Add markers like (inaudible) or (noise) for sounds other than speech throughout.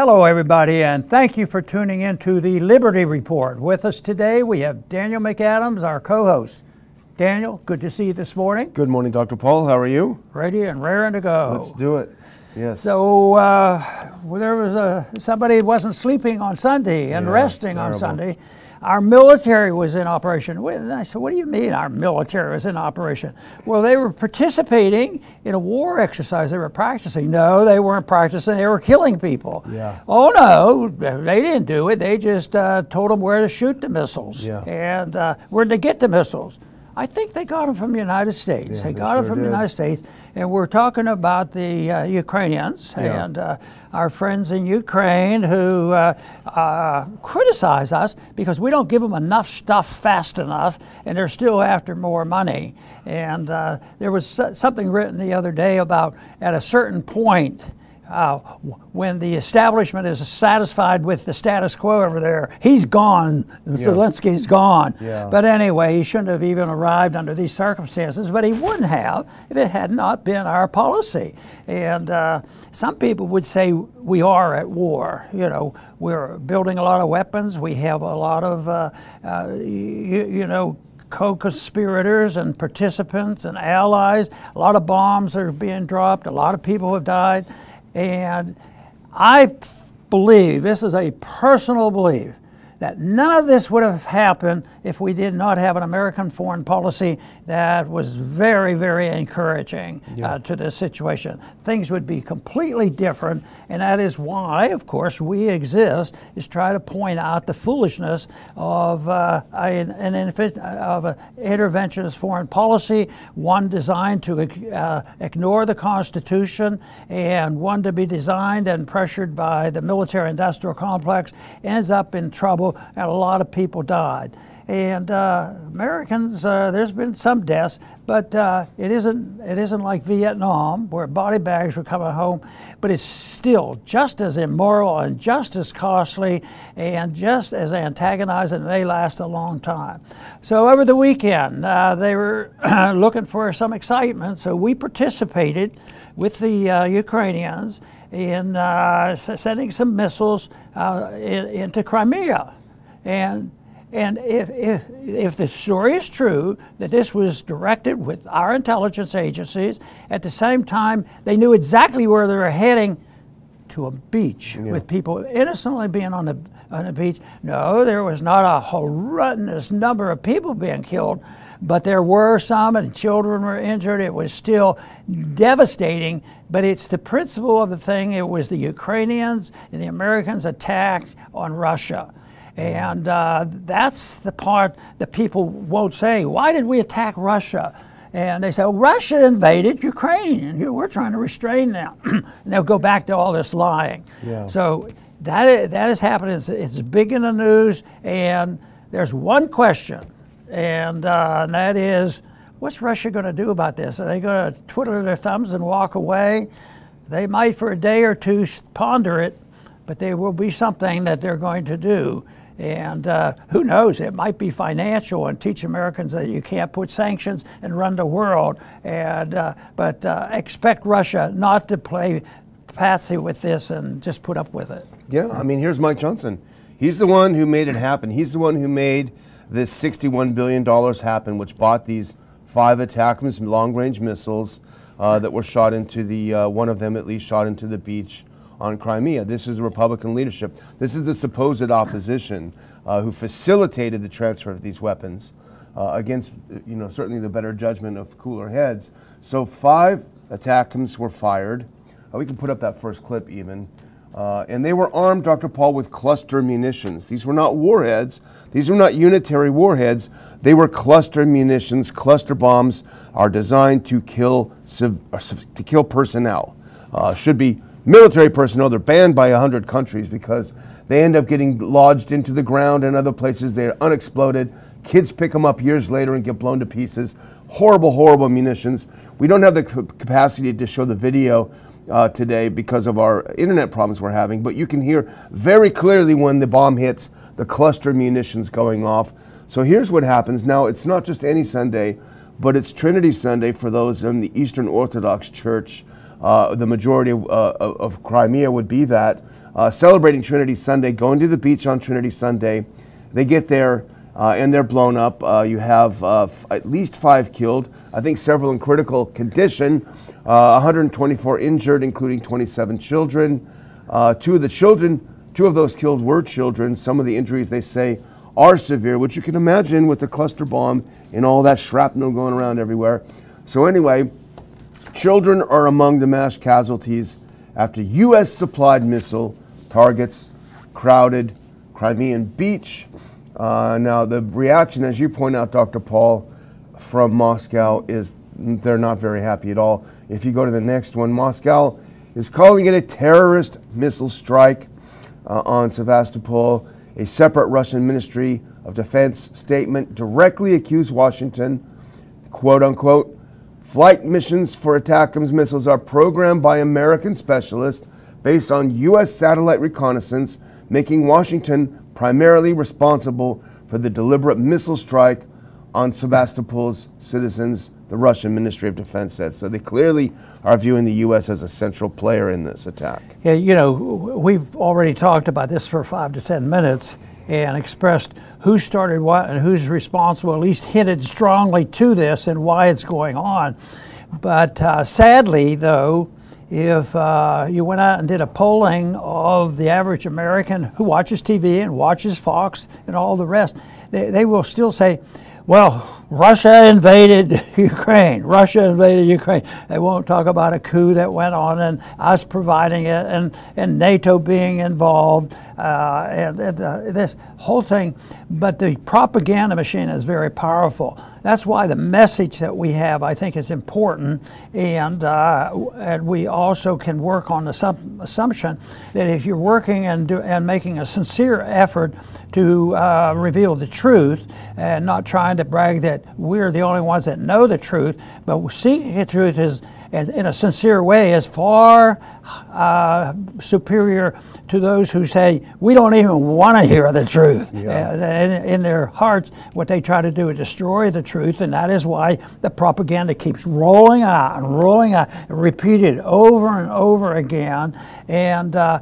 Hello, everybody, and thank you for tuning in to the Liberty Report. With us today, we have Daniel McAdams, our co host. Daniel, good to see you this morning. Good morning, Dr. Paul. How are you? Ready and raring to go. Let's do it. Yes. So uh, well, there was a somebody wasn't sleeping on Sunday and Yeah, resting on. Sunday. Our military was in operation. And I said, "What do you mean our military was in operation?" Well, they were participating in a war exercise. They were practicing. No, they weren't practicing. They were killing people. Yeah. Oh no, they didn't do it. They just uh, told them where to shoot the missiles Yeah. and uh, where to get the missiles. I think they got them from the United States. Yeah, they they got them sure from the. United States, and we're talking about the uh, Ukrainians Yeah. and uh, our friends in Ukraine who uh, uh, criticize us because we don't give them enough stuff fast enough, and they're still after more money. And uh, there was something written the other day about at a certain point. Uh, when the establishment is satisfied with the status quo over there, he's gone. Zelensky's gone. Yeah. But anyway, he shouldn't have even arrived under these circumstances, but he wouldn't have if it had not been our policy. And uh, some people would say we are at war. You know, we're building a lot of weapons, we have a lot of, uh, uh, you, you know, co-conspirators and participants and allies. A lot of bombs are being dropped. A lot of people have died, and I believe this is a personal belief that none of this would have happened if we did not have an American foreign policy that was very, very encouraging uh, to this situation. Things would be completely different, and that is why, of course, we exist, is try to point out the foolishness of uh, an, an of an interventionist foreign policy, one designed to uh, ignore the Constitution, and one to be designed and pressured by the military-industrial complex, ends up in trouble, and a lot of people died. And uh, Americans, uh, there's been some deaths, but uh, it isn't it isn't like Vietnam where body bags were coming home. But it's still just as immoral and just as costly and just as antagonizing. And they last a long time. So over the weekend, uh, they were (clears throat) looking for some excitement, so we participated with the uh, Ukrainians in uh, sending some missiles in, into Crimea, and. And if, if, if the story is true that this was directed with our intelligence agencies, at the same time, they knew exactly where they were heading to a beach with people innocently being on the, on the beach. No, there was not a horrendous number of people being killed, but there were some, and children were injured. It was still devastating, but it's the principle of the thing. It was the Ukrainians and the Americans attacked on Russia. And uh, that's the part that people won't say. Why did we attack Russia? And they say, well, Russia invaded Ukraine, and we're trying to restrain them. (clears throat) and they'll go back to all this lying. Yeah. So that, that has happened. It's, it's big in the news. And there's one question, and, uh, and that is what's Russia going to do about this? Are they going to twiddle their thumbs and walk away? They might for a day or two ponder it, but there will be something that they're going to do. And uh, who knows, it might be financial and teach Americans that you can't put sanctions and run the world. And, uh, but uh, expect Russia not to play patsy with this and just put up with it. Yeah, I mean, here's Mike Johnson. He's the one who made it happen. He's the one who made this $61 billion happen, which bought these five ATACMS long range missiles uh, that were shot into the, uh, one of them at least shot into the beach on Crimea. This is the Republican leadership. This is the supposed opposition uh, who facilitated the transfer of these weapons uh, against, you know, certainly the better judgment of cooler heads. So five ATACMS were fired. Uh, we can put up that first clip even. Uh, and they were armed, Dr. Paul, with cluster munitions. These were not warheads. These were not unitary warheads. They were cluster munitions. Cluster bombs are designed to kill to kill personnel. Uh, should be military personnel. They're banned by 100 countries because they end up getting lodged into the ground and other places. They're unexploded. Kids pick them up years later and get blown to pieces. Horrible, horrible munitions. We don't have the capacity to show the video uh, today because of our internet problems we're having, but you can hear very clearly when the bomb hits the cluster munitions going off. So here's what happens. Now, it's not just any Sunday, but it's Trinity Sunday for those in the Eastern Orthodox Church. Uh, the majority of, uh, of Crimea would be that. uh, celebrating Trinity Sunday, going to the beach on Trinity Sunday. They get there uh, and they're blown up. Uh, you have uh, at least five killed, I think several in critical condition, uh, 124 injured, including 27 children. Two of the children, two of those killed were children. Some of the injuries they say are severe, which you can imagine with the cluster bomb and all that shrapnel going around everywhere. So, anyway, children are among the mass casualties after U.S. supplied missile targets crowded Crimean beach. Uh, now, the reaction, as you point out, Dr. Paul, from Moscow is they're not very happy at all. If you go to the next one, Moscow is calling it a terrorist missile strike uh, on Sevastopol. A separate Russian Ministry of Defense statement directly accused Washington, quote unquote, flight missions for ATACMS missiles are programmed by American specialists based on U.S. satellite reconnaissance, making Washington primarily responsible for the deliberate missile strike on Sevastopol's citizens, the Russian Ministry of Defense said. So they clearly are viewing the U.S. as a central player in this attack. Yeah, you know, we've already talked about this for five to ten minutes and expressed who started what and who's responsible, at least hinted strongly to this and why it's going on. But uh, sadly, though, if uh, you went out and did a polling of the average American who watches TV and watches Fox and all the rest, they, they will still say, well, Russia invaded (laughs) Ukraine. Russia invaded Ukraine. They won't talk about a coup that went on and us providing it and, and NATO being involved uh, and, and uh, this whole thing. But the propaganda machine is very powerful. That's why the message that we have, I think, is important. And, uh, and we also can work on the assumption that if you're working and, do, and making a sincere effort to uh, reveal the truth and not trying to brag that we're the only ones that know the truth, but seeking the truth is in a sincere way is far uh, superior to those who say we don't even want to hear the truth. Yeah. In, in, their hearts, what they try to do is destroy the truth, and that is why the propaganda keeps rolling out and rolling out, repeated over and over again, and. Uh,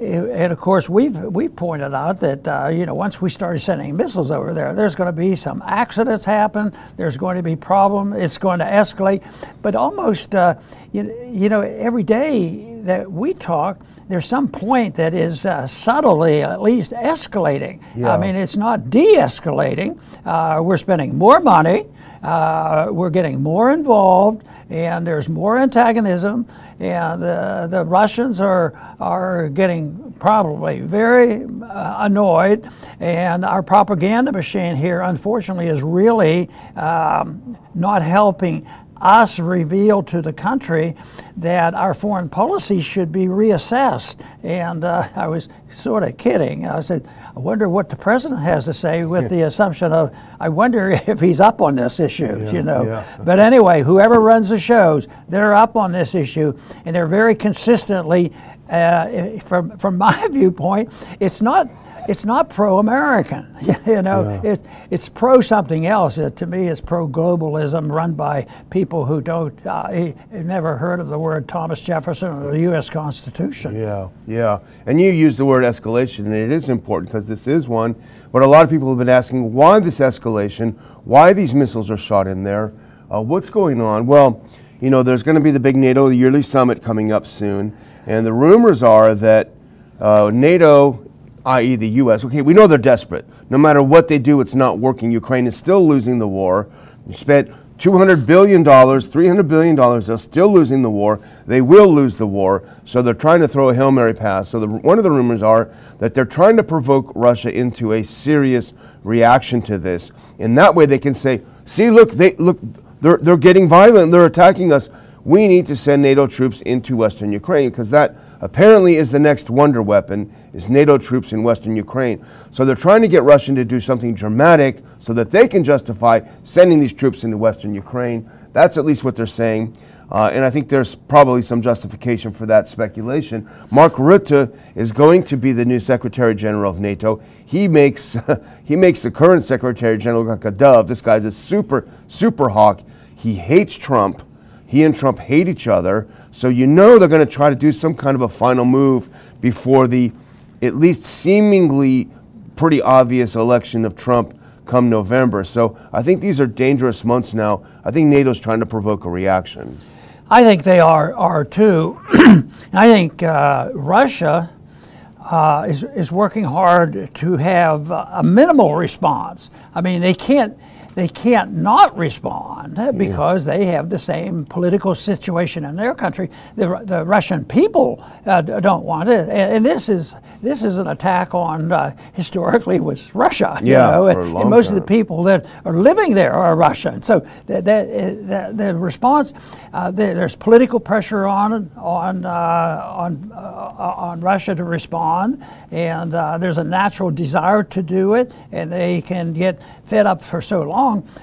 and of course, we've we've pointed out that uh, you know once we started sending missiles over there, there's going to be some accidents happen. There's going to be problem. It's going to escalate. But almost uh, you, you know every day that we talk, there's some point that is uh, subtly at least escalating. Yeah. I mean, it's not de-escalating. Uh, we're spending more money. Uh, we're getting more involved, and there's more antagonism, and the, the Russians are, are getting probably very uh, annoyed, and our propaganda machine here, unfortunately, is really um, not helping us reveal to the country that our foreign policy should be reassessed. And uh, I was sort of kidding. I said, I wonder what the president has to say with yeah. the assumption of, I wonder (laughs) if he's up on this issue, yeah, you know. Yeah. But anyway, whoever runs the shows, they're up on this issue, and they're very consistently, uh, from, from my (laughs) viewpoint, it's not it's not pro-American. (laughs) you know, yeah. it, it's pro something else. It, to me, it's pro-globalism run by people who don't uh, never heard of the word Thomas Jefferson or the U.S. Constitution. Yeah, yeah. And you use the word escalation, and it is important because this is one. But a lot of people have been asking why this escalation, why these missiles are shot in there, uh, what's going on. Well, you know, there's going to be the big NATO yearly summit coming up soon, and the rumors are that uh, NATO i.e., the U.S. Okay, we know they're desperate. No matter what they do, it's not working. Ukraine is still losing the war. They spent $200 billion, $300 billion. They're still losing the war. They will lose the war. So they're trying to throw a Hail Mary pass. So the, one of the rumors are that they're trying to provoke Russia into a serious reaction to this. In that way, they can say, see, look, they, look they're, they're getting violent. They're attacking us. We need to send NATO troops into Western Ukraine because that apparently is the next wonder weapon is NATO troops in western Ukraine. So they're trying to get Russia to do something dramatic so that they can justify sending these troops into western Ukraine. That's at least what they're saying. Uh, and I think there's probably some justification for that speculation. Mark Rutte is going to be the new Secretary General of NATO. He makes, (laughs) he makes the current Secretary General like a dove. This guy's a super, super hawk. He hates Trump. He and Trump hate each other. So you know they're going to try to do some kind of a final move before the at least seemingly pretty obvious election of Trump come November. So I think these are dangerous months now. I think NATO's trying to provoke a reaction. I think they are are too. (clears throat) I think uh, Russia uh, is is working hard to have a minimal response. I mean, they can't they can't not respond because they have the same political situation in their country. The, the Russian people uh, don't want it, and this is this is an attack on uh, historically was Russia. Yeah, you know, and, and most time. of the people that are living there are Russian. So the, the, the response, uh, there's political pressure on on uh, on uh, on Russia to respond, and uh, there's a natural desire to do it, and they can get fed up for so long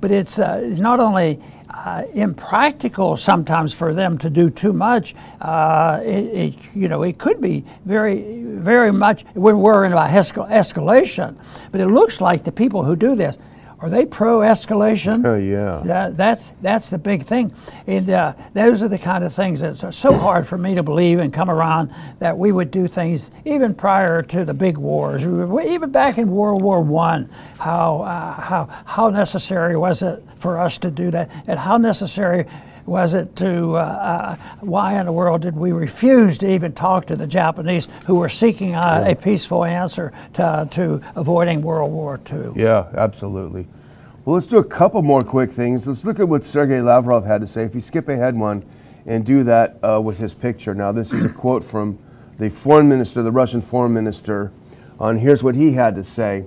but it's uh, not only uh, impractical sometimes for them to do too much. Uh, it, it, you know, it could be very, very much. We're worrying about escalation, but it looks like the people who do this are they pro escalation? Oh, yeah. That, that's, that's the big thing. And uh, those are the kind of things that are so hard for me to believe and come around that we would do things even prior to the big wars. Even back in World War I, how, uh, how, how necessary was it for us to do that? And how necessary was it to uh, uh, why in the world did we refuse to even talk to the Japanese who were seeking uh, yeah. a peaceful answer to, to avoiding World War II? Yeah, absolutely. Well, let's do a couple more quick things. Let's look at what Sergei Lavrov had to say. If you skip ahead one and do that uh, with his picture. Now, this is a (clears throat) quote from the foreign minister, the Russian foreign minister, on here's what he had to say.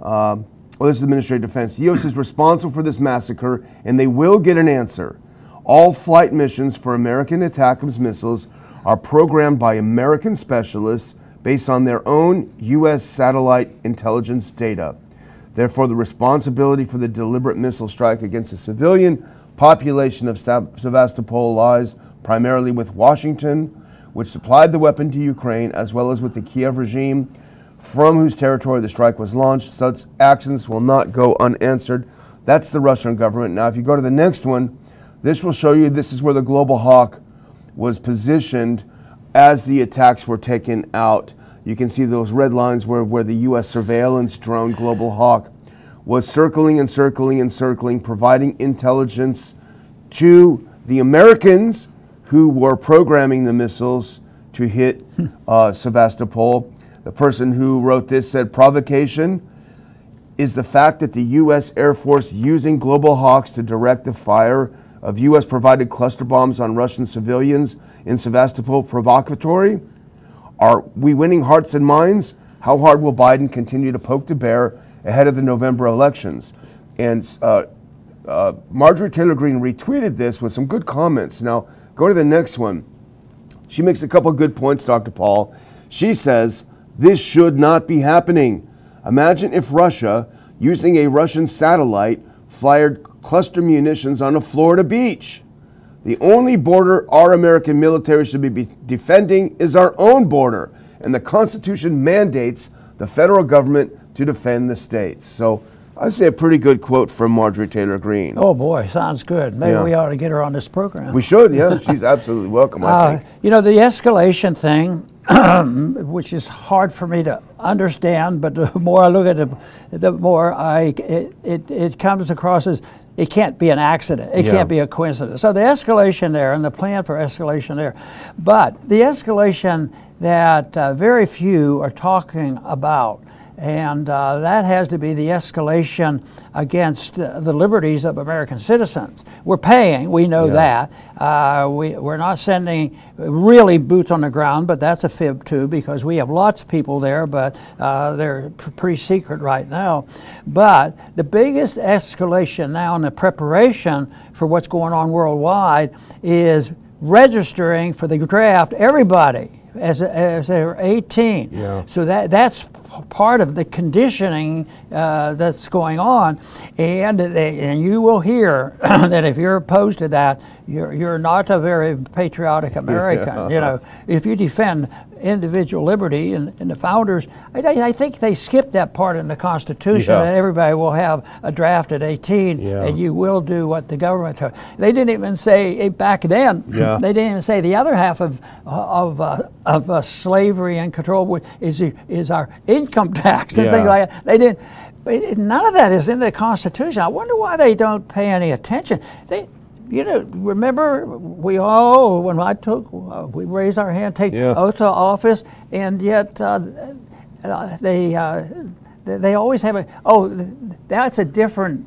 Um, well, this is the Ministry of Defense. The U.S. is responsible for this massacre, and they will get an answer. All flight missions for American ATACMS missiles are programmed by American specialists based on their own U.S. satellite intelligence data. Therefore, the responsibility for the deliberate missile strike against the civilian population of Sevastopol lies primarily with Washington, which supplied the weapon to Ukraine, as well as with the Kiev regime, from whose territory the strike was launched. Such actions will not go unanswered. That's the Russian government. Now, if you go to the next one, this will show you this is where the Global Hawk was positioned as the attacks were taken out. You can see those red lines where, where the U.S. surveillance drone Global Hawk was circling and circling and circling, providing intelligence to the Americans who were programming the missiles to hit uh, Sevastopol. The person who wrote this said provocation is the fact that the U.S. Air Force using Global Hawks to direct the fire of U.S. provided cluster bombs on Russian civilians in Sevastopol provocatory? Are we winning hearts and minds? How hard will Biden continue to poke the bear ahead of the November elections? And uh, uh, Marjorie Taylor Greene retweeted this with some good comments. Now, go to the next one. She makes a couple good points, Dr. Paul. She says, This should not be happening. Imagine if Russia, using a Russian satellite, fired cluster munitions on a Florida beach. The only border our American military should be defending is our own border, and the Constitution mandates the federal government to defend the states. So I'd say a pretty good quote from Marjorie Taylor Greene. Oh boy, sounds good. Maybe yeah. we ought to get her on this program. We should, yeah. (laughs) She's absolutely welcome, I uh, think. You know, the escalation thing, (clears throat) which is hard for me to understand, but the more I look at it, the more I it, it, it comes across as it can't be an accident. It yeah. can't be a coincidence. So the escalation there and the plan for escalation there. But the escalation that uh, very few are talking about and uh, that has to be the escalation against uh, the liberties of American citizens. We're paying, we know yeah. that. Uh, we, we're not sending really boots on the ground, but that's a fib too because we have lots of people there, but uh, they're pretty secret right now. But the biggest escalation now in the preparation for what's going on worldwide is registering for the draft everybody as, as they're 18. Yeah. So that, that's part of the conditioning uh, that's going on, and they, and you will hear (clears throat) that if you're opposed to that, you're you're not a very patriotic American. Yeah. You know, (laughs) if you defend individual liberty and, and the founders, I, I think they skipped that part in the Constitution Yeah. that everybody will have a draft at 18 Yeah. and you will do what the government told. They didn't even say eh, back then. Yeah. (laughs) They didn't even say the other half of of uh, of uh, slavery and control is is our income tax and Yeah. things like that. They didn't. but None of that is in the Constitution. I wonder why they don't pay any attention. They. You know, remember we all when I took uh, we raised our hand, take Yeah. oath of office, and yet uh, uh, they uh, they they always have a oh that's a different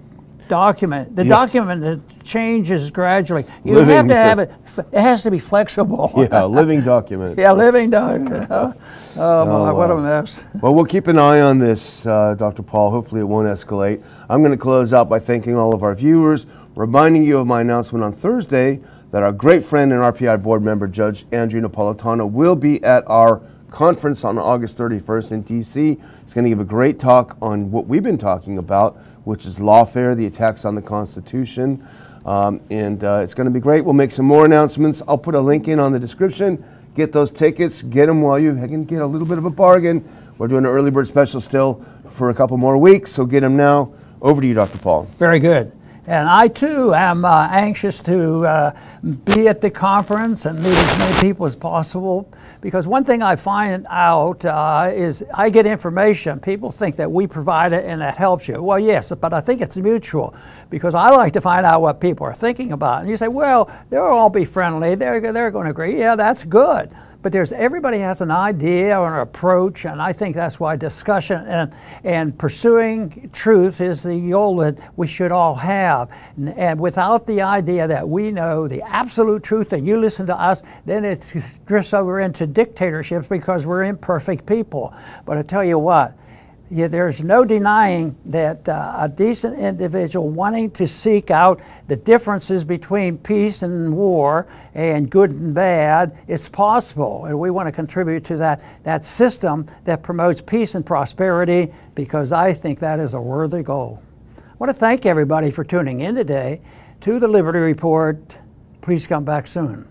document. The Yeah. document that changes gradually. You Living- have to have it. It has to be flexible. (laughs) Yeah, living document. (laughs) yeah, living document. Oh, oh my, what a mess. Well, we'll keep an eye on this, uh, Dr. Paul. Hopefully, it won't escalate. I'm going to close out by thanking all of our viewers, reminding you of my announcement on Thursday that our great friend and RPI board member, Judge Andrew Napolitano, will be at our conference on August 31st in DC. He's going to give a great talk on what we've been talking about, which is lawfare, the attacks on the Constitution. Um, and uh, it's going to be great. We'll make some more announcements. I'll put a link in on the description. Get those tickets. Get them while you can get a little bit of a bargain. We're doing an early bird special still for a couple more weeks, so get them now. Over to you, Dr. Paul. Very good. And I too am uh, anxious to uh, be at the conference and meet as many people as possible. Because one thing I find out uh, is I get information. People think that we provide it and that helps you. Well, yes, but I think it's mutual because I like to find out what people are thinking about. And you say, well, they'll all be friendly. They're, they're going to agree. Yeah, that's good but there's everybody has an idea or an approach, and I think that's why discussion and and pursuing truth is the goal that we should all have. And, and without the idea that we know the absolute truth and you listen to us, then it drifts over into dictatorships because we're imperfect people. But I tell you what. Yeah, there's no denying that uh, a decent individual wanting to seek out the differences between peace and war and good and bad, it's possible. And we want to contribute to that, that system that promotes peace and prosperity because I think that is a worthy goal. I want to thank everybody for tuning in today to the Liberty Report. Please come back soon.